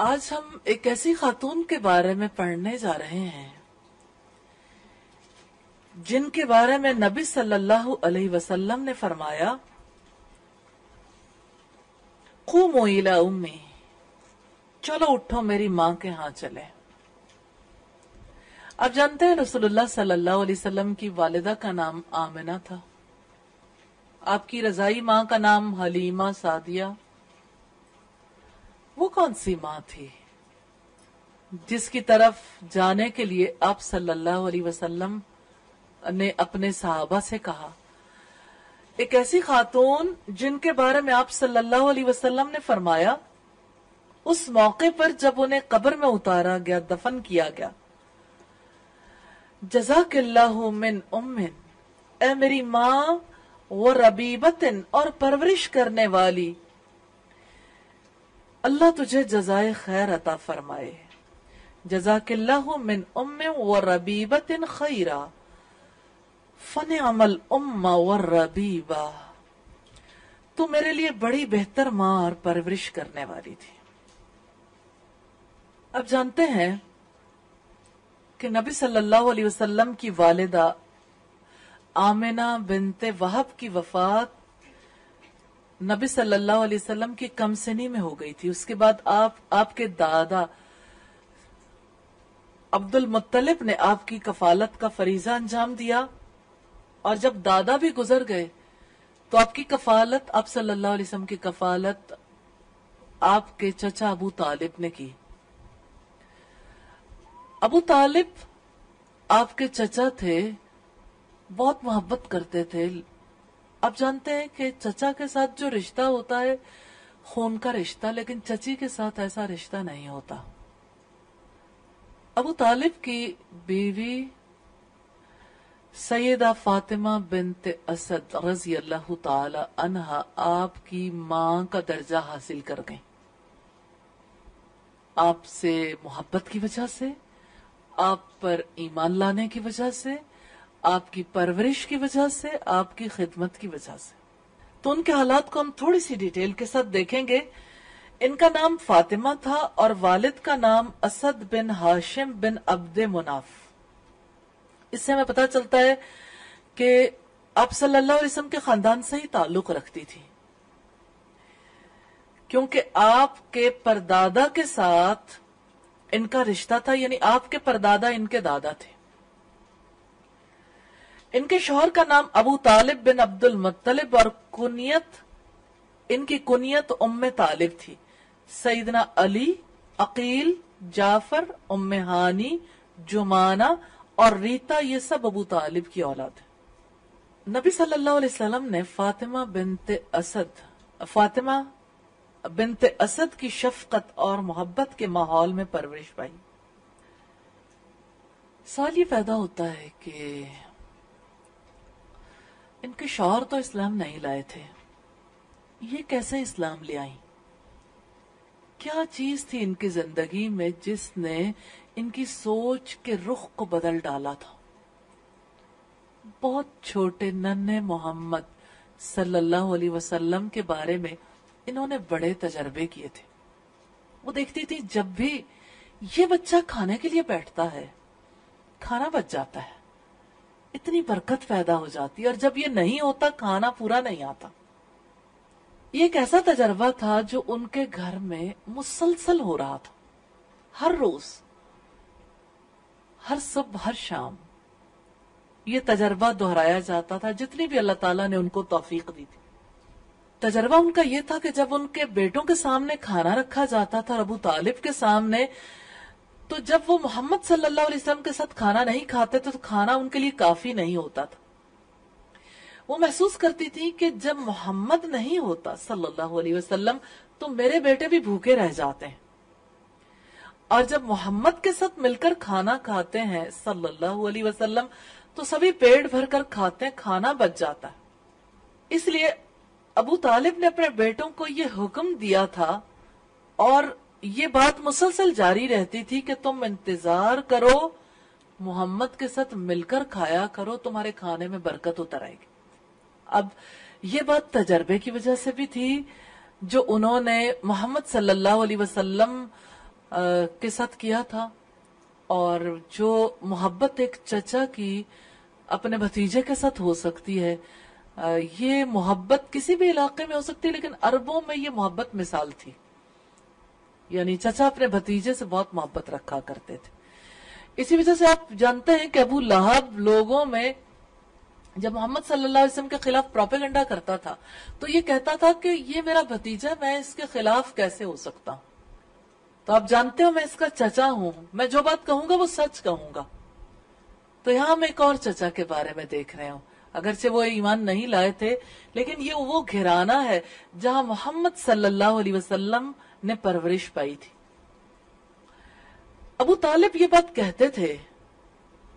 آج ہم ایک ایسی خاتون کے بارے میں پڑھنے جا رہے ہیں، جن کے بارے میں نبی صلی اللہ علیہ وسلم نے فرمایا، قوموا الى امی، چلو اٹھو میری ماں کے ہاں چلے۔ آپ جانتے ہیں رسول اللہ صلی اللہ علیہ وسلم کی والدہ کا نام آمنہ تھا۔ آپ کی رضائی ماں کا نام حلیمہ سعدیہ وہ کون سی ماں تھی جس کی طرف جانے کے لیے آپ صلی اللہ علیہ وسلم نے اپنے صحابہ سے کہا؟ ایک ایسی خاتون جن کے بارے میں آپ صلی اللہ علیہ وسلم نے فرمایا، اس موقع پر جب انہیں قبر میں اتارا گیا، دفن کیا گیا۔ جزاک اللہ من امن، اے میری ماں، وہ ربیبتن اور پرورش کرنے والی اللہ تجھے جزائے خیر عطا فرمائے۔ جزاک اللہ من ام و ربیبت خیرہ فن عمل ام و ربیبہ تو میرے لیے بڑی بہتر ماں اور پرورش کرنے والی تھی۔ اب جانتے ہیں کہ نبی صلی اللہ علیہ وسلم کی والدہ آمنہ بنت وحب کی وفات نبی صلی اللہ علیہ وسلم کی کم سنی میں ہو گئی تھی۔ اس کے بعد آپ آپ کے دادا عبد المطلب نے آپ کی کفالت کا فریضہ انجام دیا اور جب دادا بھی گزر گئے تو آپ کی کفالت، آپ صلی اللہ علیہ وسلم کی کفالت آپ کے چچا ابو طالب نے کی۔ ابو طالب آپ کے چچا تھے، بہت محبت کرتے تھے۔ آپ جانتے ہیں کہ چچا کے ساتھ جو رشتہ ہوتا ہے، خون کا رشتہ، لیکن چچی کے ساتھ ایسا رشتہ نہیں ہوتا۔ ابو طالب کی بیوی سیدہ فاطمہ بنت اسد رضی اللہ تعالی عنہا آپ کی ماں کا درجہ حاصل کر گئیں۔ آپ سے محبت کی وجہ سے، آپ پر ایمان لانے کی وجہ سے آپ کی پرورش کی وجہ سے، آپ کی خدمت کی وجہ سے۔ تو ان کے حالات کو ہم تھوڑی سی ڈیٹیل کے ساتھ دیکھیں گے۔ ان کا نام فاطمہ تھا اور والد کا نام اسد بن ہاشم بن عبد مناف۔ اس سے ہمیں پتا چلتا ہے کہ آپ صلی اللہ علیہ وسلم کے خاندان سے ہی تعلق رکھتی تھی۔ کیونکہ آپ کے پردادا کے ساتھ ان کا رشتہ تھا یعنی آپ کے پردادا ان کے دادا تھے۔ ان کے شوہر کا نام ابو طالب بن عبد المطلب اور کنیت، ان کی کنیت ام طالب تھی۔ سیدنا علی، عقیل، جعفر، ام ہانی جمانہ اور ریتا، یہ سب ابو طالب کی اولاد ہے نبی صلی اللہ علیہ وسلم نے فاطمہ بنت اسد، فاطمہ بنت اسد کی شفقت اور محبت کے ماحول میں پرورش پائی۔ سال یہ پیدا ہوتا ہے کہ ان کے شوہر تو اسلام نہیں لائے تھے۔ یہ کیسے اسلام لے آئیں؟ کیا چیز تھی ان کی زندگی میں جس نے ان کی سوچ کے رخ کو بدل ڈالا تھا؟ بہت چھوٹے ننے محمد صلی اللہ علیہ وسلم کے بارے میں انہوں نے بڑے تجربے کیے تھے۔ وہ دیکھتی تھی جب بھی یہ بچہ کھانے کے لیے بیٹھتا ہے، کھانا بچ جاتا ہے۔ اتنی برکت پیدا ہو جاتی اور جب یہ نہیں ہوتا، کھانا پورا نہیں آتا۔ یہ ایک ایسا تجربہ تھا جو ان کے گھر میں مسلسل ہو رہا تھا۔ ہر روز، ہر صبح، ہر شام یہ تجربہ دہرایا جاتا تھا، جتنی بھی اللہ تعالیٰ نے ان کو توفیق دی تھی۔ تجربہ ان کا یہ تھا کہ جب ان کے بیٹوں کے سامنے کھانا رکھا جاتا تھا ابو طالب کے سامنے تو جب وہ محمد صلی اللہ علیہ وسلم کے ساتھ کھانا نہیں کھاتے تو کھانا ان کے لیے کافی نہیں ہوتا تھا۔ وہ محسوس کرتی تھی کہ جب محمد نہیں ہوتا صلی اللہ علیہ وسلم تو میرے بیٹے بھی بھوکے رہ جاتے ہیں۔ اور جب محمد کے ساتھ مل کر کھانا کھاتے ہیں صلی اللہ علیہ وسلم تو سبھی پیٹ بھر کر کھاتے ہیں، کھانا بچ جاتا ہے۔ اس لیے ابو طالب نے اپنے بیٹوں کو یہ حکم دیا تھا اور یہ بات مسلسل جاری رہتی تھی کہ تم انتظار کرو، محمد کے ساتھ مل کر کھایا کرو، تمہارے کھانے میں برکت اتر آئے گی۔ اب یہ بات تجربے کی وجہ سے بھی تھی، جو انہوں نے محمد صلی اللہ علیہ وسلم کے ساتھ کیا تھا، اور جو محبت ایک چچا کی اپنے بھتیجے کے ساتھ ہو سکتی ہے۔ یہ محبت کسی بھی علاقے میں ہو سکتی ہے، لیکن عربوں میں یہ محبت مثال تھی۔ یعنی چچا اپنے بھتیجے سے بہت محبت رکھا کرتے تھے۔ اسی وجہ سے آپ جانتے ہیں کہ ابو لہب لوگوں میں جب محمد صلی اللہ علیہ وسلم کے خلاف پروپیگنڈا کرتا تھا، تو یہ کہتا تھا کہ یہ میرا بھتیجا، میں اس کے خلاف کیسے ہو سکتا ہوں؟ تو آپ جانتے ہو میں اس کا چچا ہوں، میں جو بات کہوں گا وہ سچ کہوں گا۔ تو یہاں ہم ایک اور چچا کے بارے میں دیکھ رہے ہوں۔ اگرچہ وہ ایمان نہیں لائے تھے، لیکن یہ وہ گھرانا ہے جہاں محمد صلی اللہ علیہ وسلم نے پرورش پائی تھی۔ ابو طالب یہ بات کہتے تھے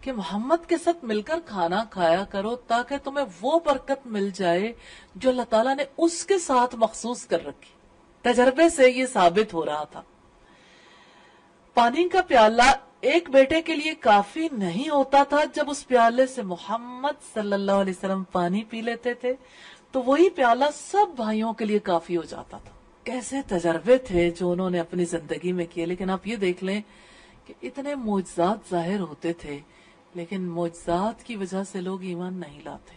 کہ محمد کے ساتھ مل کر کھانا کھایا کرو تاکہ تمہیں وہ برکت مل جائے جو اللہ تعالیٰ نے اس کے ساتھ مخصوص کر رکھی۔ تجربے سے یہ ثابت ہو رہا تھا۔ پانی کا پیالہ ایک بیٹے کے لیے کافی نہیں ہوتا تھا جب اس پیالے سے محمد صلی اللہ علیہ وسلم پانی پی لیتے تھے، تو وہی پیالہ سب بھائیوں کے لیے کافی ہو جاتا تھا۔ کیسے تجربے تھے جو انہوں نے اپنی زندگی میں کیے؟ لیکن آپ یہ دیکھ لیں کہ اتنے موجزات ظاہر ہوتے تھے، لیکن موجزات کی وجہ سے لوگ ایمان نہیں لاتے۔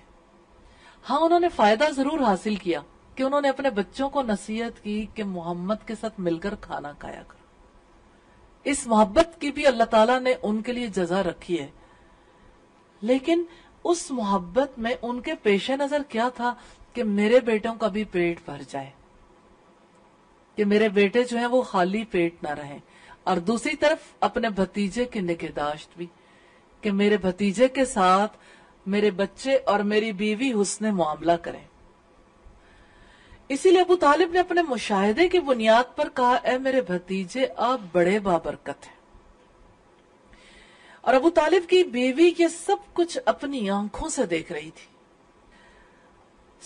ہاں انہوں نے فائدہ ضرور حاصل کیا کہ انہوں نے اپنے بچوں کو نصیحت کی کہ محمد کے ساتھ مل کر کھانا کھایا کرو۔ اس محبت کی بھی اللہ تعالیٰ نے ان کے لیے جزا رکھی ہے۔ لیکن اس محبت میں ان کے پیش نظر کیا تھا کہ میرے بیٹوں کا بھی پیٹ بھر جائے؟ کہ میرے بیٹے جو ہیں وہ خالی پیٹ نہ رہیں۔ اور دوسری طرف اپنے بھتیجے کی نگہداشت بھی۔ کہ میرے بھتیجے کے ساتھ میرے بچے اور میری بیوی حسن معاملہ کریں۔ اسی لیے ابو طالب نے اپنے مشاہدے کی بنیاد پر کہا، اے میرے بھتیجے، آپ بڑے بابرکت ہیں۔ اور ابو طالب کی بیوی یہ سب کچھ اپنی آنکھوں سے دیکھ رہی تھی۔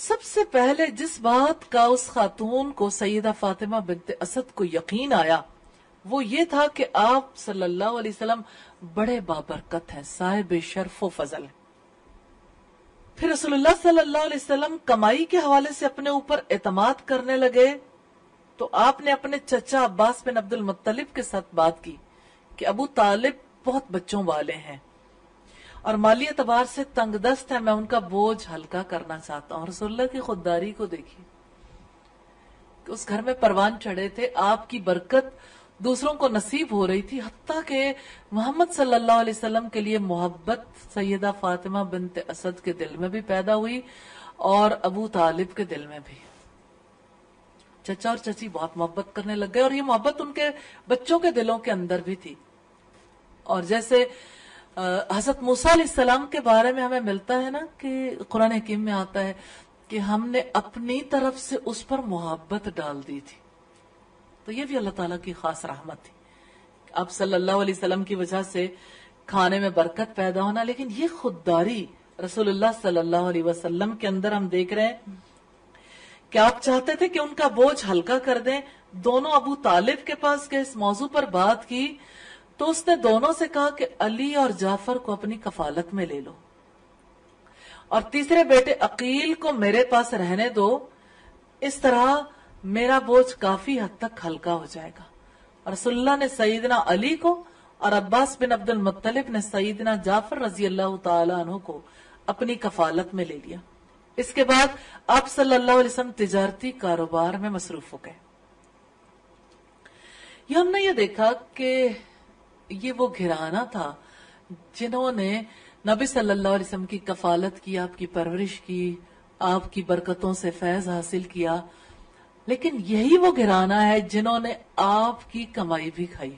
سب سے پہلے جس بات کا اس خاتون کو سیدہ فاطمہ بنت اسد کو یقین آیا، وہ یہ تھا کہ آپ صلی اللہ علیہ وسلم بڑے بابرکت ہیں، صاحب شرف و فضل۔ ہیں پھر رسول اللہ صلی اللہ علیہ وسلم کمائی کے حوالے سے اپنے اوپر اعتماد کرنے لگے، تو آپ نے اپنے چچا عباس بن عبد المطلب کے ساتھ بات کی کہ ابو طالب بہت بچوں والے ہیں۔ اور مالی اعتبار سے تنگ دست ہے، میں ان کا بوجھ ہلکا کرنا چاہتا ہوں۔ رسول اللہ کی خودداری کو دیکھیے۔ کہ اس گھر میں پروان چڑھے تھے، آپ کی برکت دوسروں کو نصیب ہو رہی تھی، حتیٰ کہ محمد صلی اللہ علیہ وسلم کے لیے محبت سیدہ فاطمہ بنت اسد کے دل میں بھی پیدا ہوئی اور ابو طالب کے دل میں بھی۔ چچا اور چچی بہت محبت کرنے لگ گئے اور یہ محبت ان کے بچوں کے دلوں کے اندر بھی تھی۔ اور جیسے حضرت موسیٰ علیہ السلام کے بارے میں ہمیں ملتا ہے نا کہ قرآن حکیم میں آتا ہے کہ ہم نے اپنی طرف سے اس پر محبت ڈال دی تھی۔ تو یہ بھی اللہ تعالیٰ کی خاص رحمت تھی۔ اب صلی اللہ علیہ وسلم کی وجہ سے کھانے میں برکت پیدا ہونا، لیکن یہ خودداری رسول اللہ صلی اللہ علیہ وسلم کے اندر ہم دیکھ رہے ہیں۔ کہ آپ چاہتے تھے کہ ان کا بوجھ ہلکا کر دیں؟ دونوں ابو طالب کے پاس کے اس موضوع پر بات کی۔ تو اس نے دونوں سے کہا کہ علی اور جعفر کو اپنی کفالت میں لے لو۔ اور تیسرے بیٹے عقیل کو میرے پاس رہنے دو۔ اس طرح میرا بوجھ کافی حد تک ہلکا ہو جائے گا۔ رسول اللہ نے سیدنا علی کو اور عباس بن عبد المطلب نے سیدنا جعفر رضی اللہ تعالی عنہ کو اپنی کفالت میں لے لیا۔ اس کے بعد آپ صلی اللہ علیہ وسلم تجارتی کاروبار میں مصروف ہو گئے۔ یہ ہم نے یہ دیکھا کہ یہ وہ گھرانا تھا جنہوں نے نبی صلی اللہ علیہ وسلم کی کفالت کی، آپ کی پرورش کی، آپ کی برکتوں سے فیض حاصل کیا۔ لیکن یہی وہ گھرانا ہے جنہوں نے آپ کی کمائی بھی کھائی۔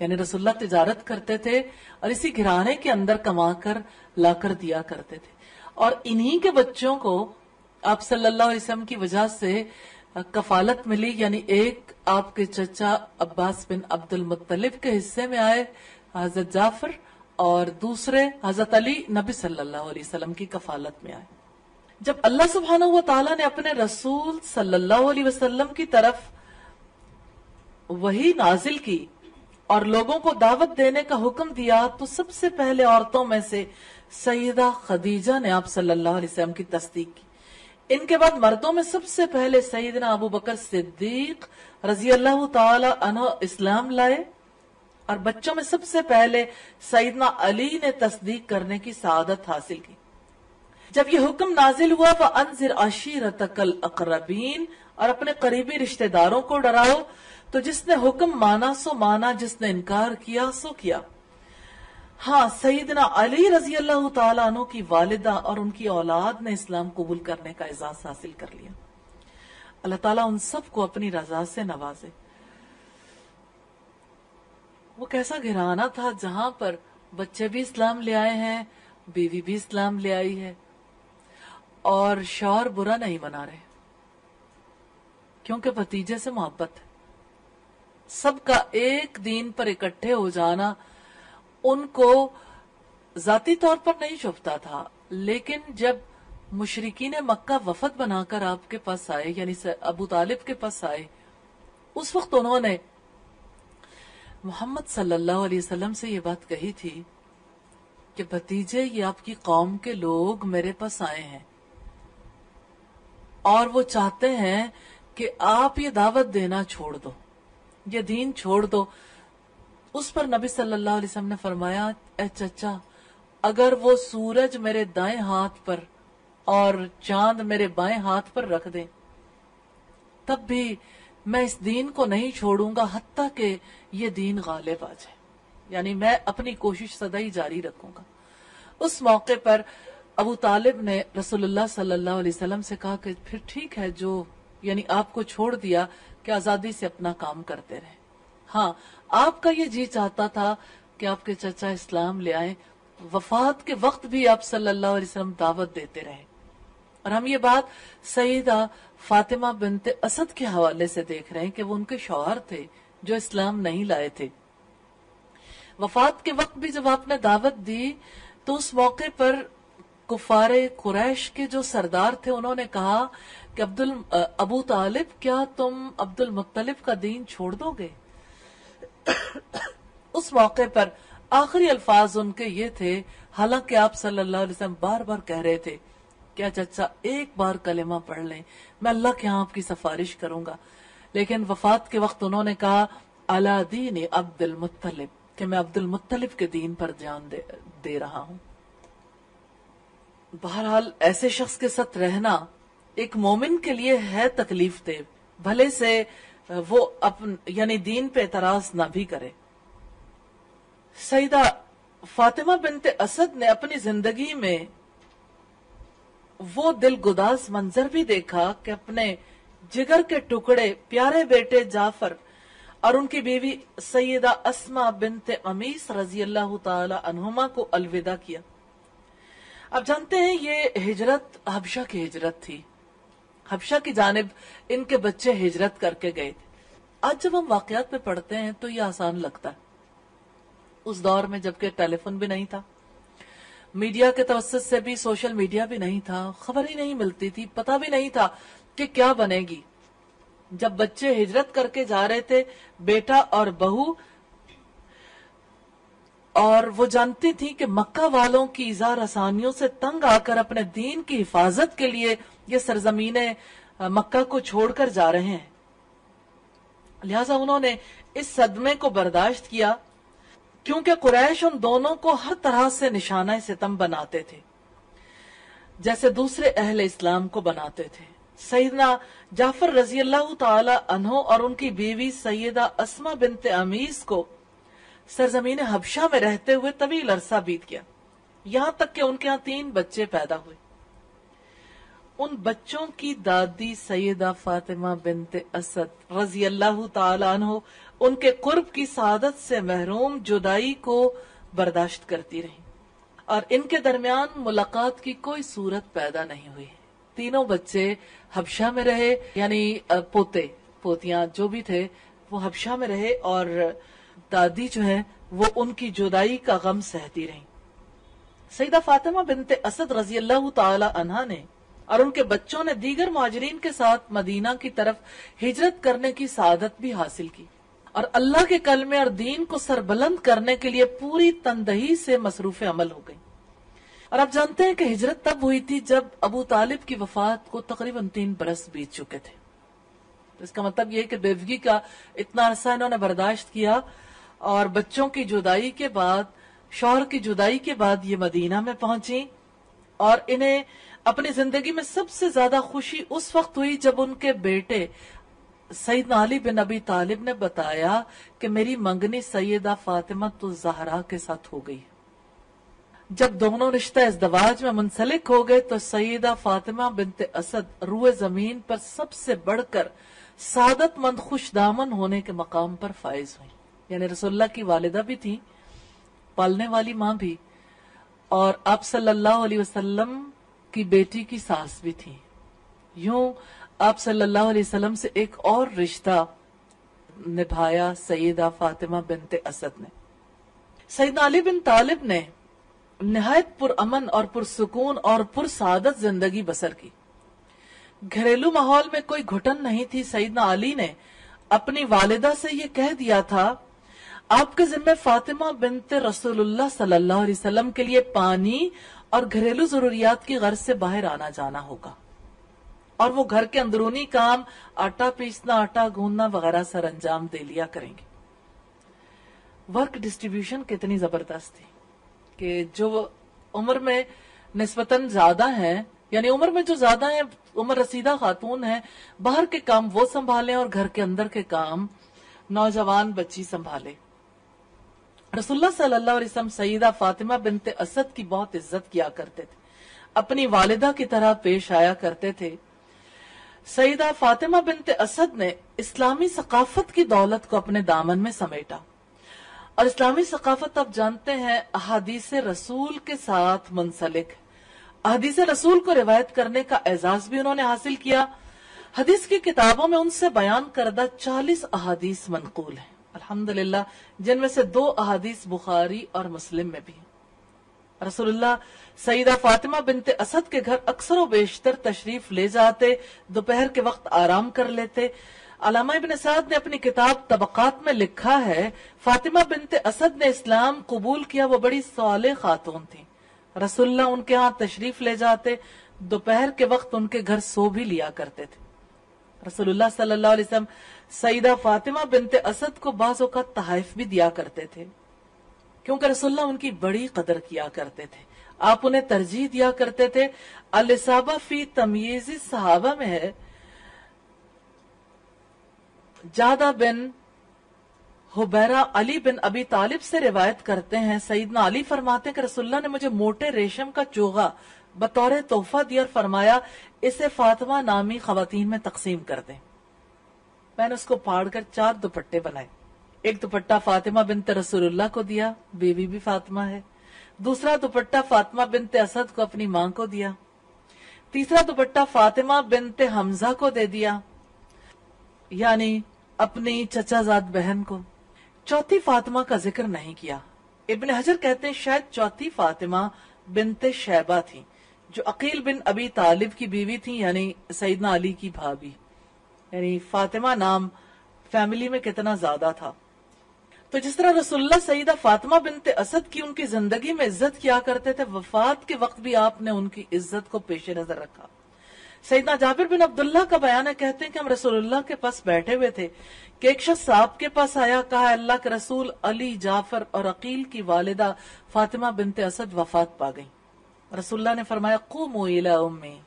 یعنی رسول اللہ تجارت کرتے تھے اور اسی گھرانے کے اندر کما کر لا کر دیا کرتے تھے۔ اور انہی کے بچوں کو آپ صلی اللہ علیہ وسلم کی وجہ سے کفالت ملی یعنی ایک آپ کے چچا عباس بن عبد المطلب کے حصے میں آئے، حضرت جعفر، اور دوسرے حضرت علی نبی صلی اللہ علیہ وسلم کی کفالت میں آئے۔ جب اللہ سبحانہ و تعالیٰ نے اپنے رسول صلی اللہ علیہ وسلم کی طرف وہی نازل کی اور لوگوں کو دعوت دینے کا حکم دیا، تو سب سے پہلے عورتوں میں سے سیدہ خدیجہ نے آپ صلی اللہ علیہ وسلم کی تصدیق کی۔ ان کے بعد مردوں میں سب سے پہلے سیدنا ابو بکر صدیق رضی اللہ تعالی عنہ اسلام لائے اور بچوں میں سب سے پہلے سیدنا علی نے تصدیق کرنے کی سعادت حاصل کی۔ جب یہ حکم نازل ہوا وہ انضر عشیرتک الاقربین اور اپنے قریبی رشتہ داروں کو ڈراؤ، تو جس نے حکم مانا سو مانا، جس نے انکار کیا سو کیا۔ ہاں سیدنا علی رضی اللہ تعالیٰ عنہ کی والدہ اور ان کی اولاد نے اسلام قبول کرنے کا اعزاز حاصل کر لیا۔ اللہ تعالیٰ ان سب کو اپنی رضا سے نوازے۔ وہ کیسا گھرانا تھا جہاں پر بچے بھی اسلام لے آئے ہیں، بیوی بھی اسلام لے آئی ہے۔ اور شور برا نہیں منا رہے۔ کیونکہ بھتیجے سے محبت ہے۔ سب کا ایک دین پر اکٹھے ہو جانا ان کو ذاتی طور پر نہیں چھپتا تھا، لیکن جب مشرقین مکہ وفد بنا کر آپ کے پاس آئے یعنی ابو طالب کے پاس آئے، اس وقت انہوں نے محمد صلی اللہ علیہ وسلم سے یہ بات کہی تھی کہ بھتیجے، یہ آپ کی قوم کے لوگ میرے پاس آئے ہیں۔ اور وہ چاہتے ہیں کہ آپ یہ دعوت دینا چھوڑ دو، یہ دین چھوڑ دو۔ اس پر نبی صلی اللہ علیہ وسلم نے فرمایا، اے چچا، اگر وہ سورج میرے دائیں ہاتھ پر اور چاند میرے بائیں ہاتھ پر رکھ دیں، تب بھی میں اس دین کو نہیں چھوڑوں گا حتیٰ کہ یہ دین غالب آ جائے۔ یعنی میں اپنی کوشش سدا ہی جاری رکھوں گا۔ اس موقع پر ابو طالب نے رسول اللہ صلی اللہ علیہ وسلم سے کہا کہ پھر ٹھیک ہے جو یعنی آپ کو چھوڑ دیا کہ آزادی سے اپنا کام کرتے رہے ہاں آپ کا یہ جی چاہتا تھا کہ آپ کے چچا اسلام لے آئیں، وفات کے وقت بھی آپ صلی اللہ علیہ وسلم دعوت دیتے رہے۔ اور ہم یہ بات سیدہ فاطمہ بنت اسد کے حوالے سے دیکھ رہے ہیں کہ وہ ان کے شوہر تھے جو اسلام نہیں لائے تھے۔ وفات کے وقت بھی جب آپ نے دعوت دی، تو اس موقع پر کفار قریش کے جو سردار تھے، انہوں نے کہا کہ عبد ابو طالب، کیا تم عبد المطلب کا دین چھوڑ دو گے؟ اس موقع پر آخری الفاظ ان کے یہ تھے حالانکہ آپ صلی اللہ علیہ وسلم بار بار کہہ رہے تھے کیا چچا ایک بار کلمہ پڑھ لیں میں اللہ کے ہاں آپ کی سفارش کروں گا۔ لیکن وفات کے وقت انہوں نے کہا اللہ دین عبد المطلب کہ میں عبد المطلب کے دین پر جان دے, دے رہا ہوں۔ بہرحال ایسے شخص کے ساتھ رہنا ایک مومن کے لیے ہے تکلیف دے بھلے سے وہ اپن یعنی دین پہ اعتراض نہ بھی کرے۔ سیدہ فاطمہ بنت اسد نے اپنی زندگی میں وہ دل گداز منظر بھی دیکھا کہ اپنے جگر کے ٹکڑے پیارے بیٹے جعفر اور ان کی بیوی سیدہ اسما بنت امیس رضی اللہ تعالی عنہما کو الوداع کیا۔ اب جانتے ہیں یہ ہجرت حبشہ کی ہجرت تھی۔ حبشہ کی جانب ان کے بچے ہجرت کر کے گئے تھے۔ آج جب ہم واقعات میں پڑھتے ہیں تو یہ آسان لگتا ہے۔ اس دور میں جبکہ ٹیلی فون بھی نہیں تھا، میڈیا کے توسط سے بھی، سوشل میڈیا بھی نہیں تھا، خبر ہی نہیں ملتی تھی پتا بھی نہیں تھا کہ کیا بنے گی۔ جب بچے ہجرت کر کے جا رہے تھے، بیٹا اور بہو، اور وہ جانتی تھی کہ مکہ والوں کی اظہار آسانیوں سے تنگ آ کر اپنے دین کی حفاظت کے لیے یہ سرزمین مکہ کو چھوڑ کر جا رہے ہیں۔ لہذا انہوں نے اس صدمے کو برداشت کیا، کیونکہ قریش ان دونوں کو ہر طرح سے نشانہ ستم بناتے تھے، جیسے دوسرے اہل اسلام کو بناتے تھے۔ سیدنا جعفر رضی اللہ تعالی عنہ اور ان کی بیوی سیدہ اسما بنت امیز کو سرزمین حبشہ میں رہتے ہوئے طویل عرصہ بیت گیا، یہاں تک کہ ان کے ہاں تین بچے پیدا ہوئے۔ ان بچوں کی دادی سیدہ فاطمہ بنت اسد رضی اللہ تعالی عنہ ان کے قرب کی سعادت سے محروم جدائی کو برداشت کرتی رہی اور ان کے درمیان ملاقات کی کوئی صورت پیدا نہیں ہوئی۔ تینوں بچے حبشہ میں رہے یعنی پوتے، پوتیاں جو بھی تھے، وہ حبشہ میں رہے اور دادی جو ہے وہ ان کی جدائی کا غم سہتی رہی سیدہ فاطمہ بنت اسد رضی اللہ تعالی عنہ نے اور ان کے بچوں نے دیگر ماجرین کے ساتھ مدینہ کی طرف ہجرت کرنے کی سعادت بھی حاصل کی۔ اور اللہ کے کلمے اور دین کو سربلند کرنے کے لیے پوری تندہی سے مصروف عمل ہو گئی اور آپ جانتے ہیں کہ ہجرت تب ہوئی تھی جب ابو طالب کی وفات کو تقریباً تین برس بیت چکے تھے۔ اس کا مطلب یہ کہ بیوگی کا اتنا عرصہ انہوں نے برداشت کیا اور بچوں کی جدائی کے بعد، شوہر کی جدائی کے بعد یہ مدینہ میں پہنچی اور انہیں اپنی زندگی میں سب سے زیادہ خوشی اس وقت ہوئی جب ان کے بیٹے سعید علی بن ابی طالب نے بتایا کہ میری منگنی سیدہ فاطمہ تو زہرا کے ساتھ ہو گئی۔ جب دونوں رشتہ ازدواج میں منسلک ہو گئے تو سیدہ فاطمہ بنت اسد روئے زمین پر سب سے بڑھ کر سعادت مند خوش دامن ہونے کے مقام پر فائز ہوئی۔ یعنی رسول اللہ کی والدہ بھی تھی پالنے والی ماں بھی۔ اور آپ صلی اللہ علیہ وسلم کی بیٹی کی ساس بھی تھی۔ یوں آپ صلی اللہ علیہ وسلم سے ایک اور رشتہ نبھایا سیدہ فاطمہ بنت اسد نے۔ سیدنا علی بن طالب نے نہایت پر امن اور پرسکون اور پر سعادت زندگی بسر کی۔ گھریلو ماحول میں کوئی گھٹن نہیں تھی۔ سیدنا علی نے اپنی والدہ سے یہ کہہ دیا تھا، آپ کے ذمہ فاطمہ بنت رسول اللہ صلی اللہ علیہ وسلم کے لیے پانی اور گھریلو ضروریات کی غرض سے باہر آنا جانا ہوگا۔ اور وہ گھر کے اندرونی کام، آٹا پیسنا، آٹا گھوننا وغیرہ سر انجام دے لیا کریں گے۔ ورک ڈسٹریبیوشن کتنی زبردست تھی کہ جو عمر میں نسبتاً زیادہ ہیں یعنی عمر میں جو زیادہ ہیں، عمر رسیدہ خاتون ہیں، باہر کے کام وہ سنبھالیں اور گھر کے اندر کے کام نوجوان بچی سنبھالے۔ رسول اللہ صلی اللہ علیہ وسلم سیدہ فاطمہ بنت اسد کی بہت عزت کیا کرتے تھے۔ اپنی والدہ کی طرح پیش آیا کرتے تھے۔ سیدہ فاطمہ بنت اسد نے اسلامی ثقافت کی دولت کو اپنے دامن میں سمیٹا۔ اور اسلامی ثقافت اب جانتے ہیں، احادیث رسول کے ساتھ منسلک احادیث رسول کو روایت کرنے کا اعزاز بھی انہوں نے حاصل کیا۔ حدیث کی کتابوں میں ان سے بیان کردہ چالیس احادیث منقول ہیں۔ الحمدللہ، جن میں سے دو احادیث بخاری اور مسلم میں بھی رسول اللہ، سیدہ فاطمہ بنت اسد کے گھر اکثر و بیشتر تشریف لے جاتے، دوپہر کے وقت آرام کر لیتے۔ علامہ ابن سعد نے اپنی کتاب طبقات میں لکھا ہے، فاطمہ بنت اسد نے اسلام قبول کیا، وہ بڑی سوال خاتون تھی رسول اللہ ان کے ہاں تشریف لے جاتے، دوپہر کے وقت ان کے گھر سو بھی لیا کرتے تھے۔ رسول اللہ صلی اللہ علیہ وسلم سیدہ فاطمہ بنت اسد کو بعض اوقات تحائف بھی دیا کرتے تھے۔ کیونکہ رسول اللہ ان کی بڑی قدر کیا کرتے تھے۔ آپ انہیں ترجیح دیا کرتے تھے الصابہ فی تمیز صحابہ میں ہے۔ جادہ بن حبیرہ علی بن ابی طالب سے روایت کرتے ہیں، سیدنا علی فرماتے ہیں کہ رسول اللہ نے مجھے موٹے ریشم کا چوغا بطور تحفہ دیا اور فرمایا، اسے فاطمہ نامی خواتین میں تقسیم کر دیں۔ میں نے اس کو پھاڑ کر چار دوپٹے بنائے۔ ایک دوپٹہ فاطمہ بنت رسول اللہ کو دیا، بیوی بھی فاطمہ ہے۔ دوسرا دوپٹہ فاطمہ بنت اسد کو اپنی ماں کو دیا۔ تیسرا دوپٹہ فاطمہ بنت حمزہ کو دے دیا یعنی اپنی چچا زاد بہن کو۔ چوتھی فاطمہ کا ذکر نہیں کیا۔ ابن حجر کہتے ہیں شاید چوتھی فاطمہ بنت شیبہ تھی۔ جو عقیل بن ابی طالب کی بیوی تھی یعنی سیدنا علی کی بھابی یعنی فاطمہ نام فیملی میں کتنا زیادہ تھا۔ تو جس طرح رسول اللہ سیدہ فاطمہ بنت اسد کی ان کی زندگی میں عزت کیا کرتے تھے، وفات کے وقت بھی آپ نے ان کی عزت کو پیش نظر رکھا۔ سیدنا جابر بن عبداللہ کا بیان ہے، کہتے ہیں کہ ہم رسول اللہ کے پاس بیٹھے ہوئے تھے۔ کہ ایک شخص آپ کے پاس آیا، کہا، اللہ کے رسول علی جعفر اور عقیل کی والدہ فاطمہ بنت اسد وفات پا گئی رسول اللہ نے فرمایا، قوموا الى امی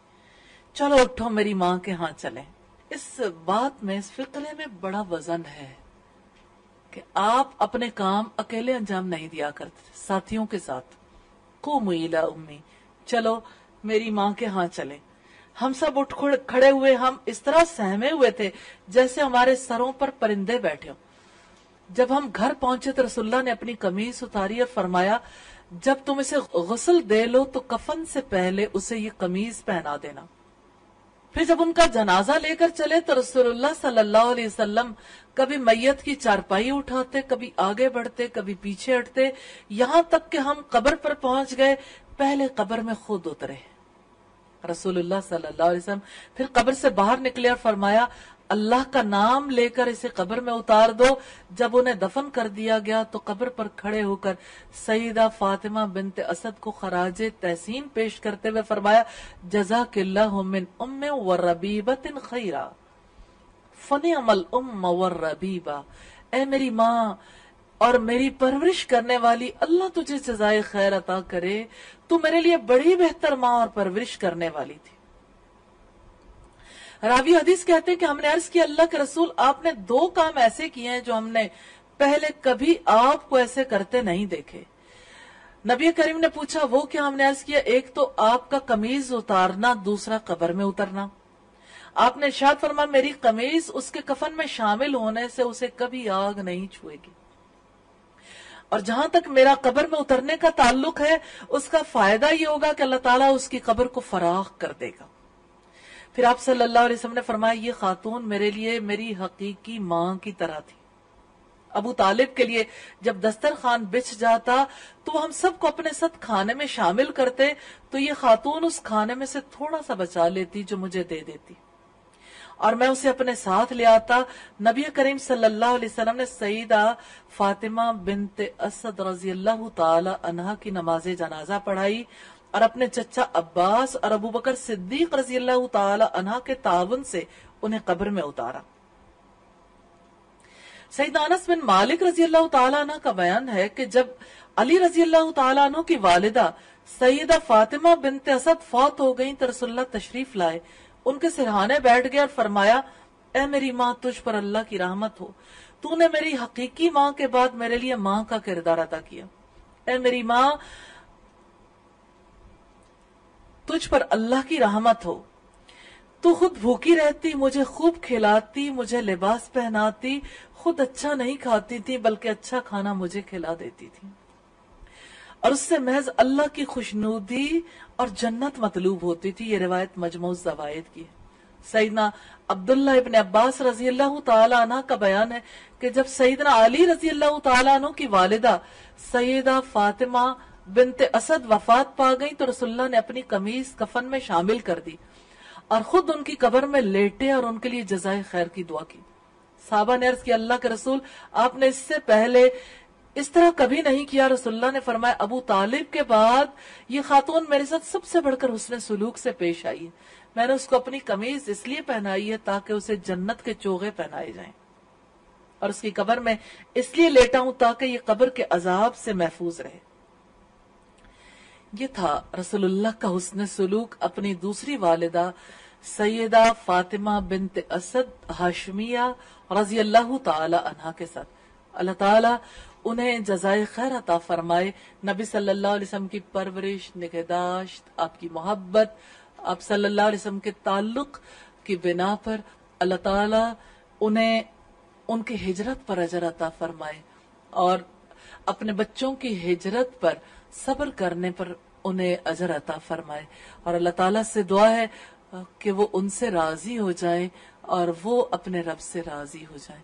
چلو اٹھو میری ماں کے ہاں چلیں۔ اس بات میں، اس فقرے میں بڑا وزن ہے کہ آپ اپنے کام اکیلے انجام نہیں دیا کرتے، ساتھیوں کے ساتھ۔ کو میلا امی چلو میری ماں کے ہاں چلے ہم سب اٹھ کھڑے ہوئے، ہم اس طرح سہمے ہوئے تھے جیسے ہمارے سروں پر پرندے بیٹھے ہوں۔ جب ہم گھر پہنچے تو رسول اللہ نے اپنی کمیز اتاری اور فرمایا جب تم اسے غسل دے لو تو کفن سے پہلے اسے یہ کمیز پہنا دینا۔ پھر جب ان کا جنازہ لے کر چلے تو رسول اللہ صلی اللہ علیہ وسلم کبھی میت کی چارپائی اٹھاتے، کبھی آگے بڑھتے، کبھی پیچھے ہٹتے۔ یہاں تک کہ ہم قبر پر پہنچ گئے، پہلے قبر میں خود اترے۔ رسول اللہ صلی اللہ علیہ وسلم، پھر قبر سے باہر نکلے اور فرمایا، اللہ کا نام لے کر اسے قبر میں اتار دو، جب انہیں دفن کر دیا گیا تو قبر پر کھڑے ہو کر سیدہ فاطمہ بنت اسد کو خراج تحسین پیش کرتے ہوئے فرمایا جزاک اللہ من ام و ربیبت خیرہ فن عمل و ربیبہ اے میری ماں اور میری پرورش کرنے والی اللہ تجھے جزائے خیر عطا کرے، تو میرے لیے بڑی بہتر ماں اور پرورش کرنے والی تھی۔ راوی حدیث کہتے ہیں کہ ہم نے عرض کیا، اللہ کے رسول آپ نے دو کام ایسے کیے ہیں جو ہم نے پہلے کبھی آپ کو ایسے کرتے نہیں دیکھے۔ نبی کریم نے پوچھا، وہ کیا ہم نے عرض کیا؟ ایک تو آپ کا قمیض اتارنا، دوسرا قبر میں اترنا۔ آپ نے شاد فرما میری قمیض اس کے کفن میں شامل ہونے سے اسے کبھی آگ نہیں چھوئے گی۔ اور جہاں تک میرا قبر میں اترنے کا تعلق ہے، اس کا فائدہ یہ ہوگا کہ اللہ تعالیٰ اس کی قبر کو فراغ کر دے گا۔ پھر آپ صلی اللہ علیہ وسلم نے فرمایا، یہ خاتون میرے لیے میری حقیقی ماں کی طرح تھی۔ ابو طالب کے لیے جب دسترخوان بچ جاتا تو ہم سب کو اپنے ساتھ کھانے میں شامل کرتے، تو یہ خاتون اس کھانے میں سے تھوڑا سا بچا لیتی جو مجھے دے دیتی۔ اور میں اسے اپنے ساتھ لے آتا۔ نبی کریم صلی اللہ علیہ وسلم نے سیدہ فاطمہ بنت اسد رضی اللہ تعالی عنہ کی نماز جنازہ پڑھائی اور اپنے چچا عباس اور ابو بکر صدیق رضی اللہ تعالی عنہ کے تعاون سے انہیں قبر میں اتارا۔ سعید انس بن مالک رضی اللہ تعالیٰ عنہ کا بیان ہے کہ جب علی رضی اللہ تعالیٰ عنہ کی والدہ سیدہ فاطمہ بنت اسد فوت ہو گئی تو رسول اللہ تشریف لائے۔ ان کے سرحانے بیٹھ گئے اور فرمایا، اے میری ماں، تجھ پر اللہ کی رحمت ہو۔ تو نے میری حقیقی ماں کے بعد میرے لیے ماں کا کردار ادا کیا۔ اے میری ماں، تجھ پر اللہ کی رحمت ہو۔ تو خود بھوکی رہتی، مجھے خوب کھلاتی، مجھے لباس پہناتی، خود اچھا نہیں کھاتی تھی، بلکہ اچھا کھانا مجھے کھلا دیتی تھی۔ اور اس سے محض اللہ کی خوشنودی اور جنت مطلوب ہوتی تھی، یہ روایت مجموع زوائد کی سیدنا عبداللہ ابن عباس رضی اللہ تعالی عنہ کا بیان ہے کہ جب سیدنا علی رضی اللہ تعالی عنہ کی والدہ سیدہ فاطمہ بنت اسد وفات پا گئی تو رسول اللہ نے اپنی قمیض کفن میں شامل کر دی اور خود ان کی قبر میں لیٹے اور ان کے لیے جزائے خیر کی دعا کی۔ صحابہ نے عرض کی اللہ کے رسول، آپ نے اس سے پہلے اس طرح کبھی نہیں کیا رسول اللہ نے فرمایا، ابو طالب کے بعد یہ خاتون میرے ساتھ سب سے بڑھ کر حسن سلوک سے پیش آئی۔ ہے میں نے اس کو اپنی قمیض اس لیے پہنائی ہے تاکہ اسے جنت کے چوغے پہنائے جائیں۔ اور اس کی قبر میں اس لیے لیٹا ہوں تاکہ یہ قبر کے عذاب سے محفوظ رہے۔ یہ تھا رسول اللہ کا حسن سلوک، اپنی دوسری والدہ سیدہ فاطمہ بنت اسد ہاشمیہ رضی اللہ تعالی عنہ کے ساتھ۔ اللہ تعالی انہیں جزائے خیر عطا فرمائے۔ نبی صلی اللہ علیہ وسلم کی پرورش، نگہداشت، آپ کی محبت، آپ صلی اللہ علیہ وسلم کے تعلق کی بنا پر اللہ تعالی انہیں ان کی ہجرت پر اجر عطا فرمائے اور اپنے بچوں کی ہجرت پر صبر کرنے پر انہیں اجر عطا فرمائے۔ اور اللہ تعالیٰ سے دعا ہے کہ وہ ان سے راضی ہو جائے اور وہ اپنے رب سے راضی ہو جائے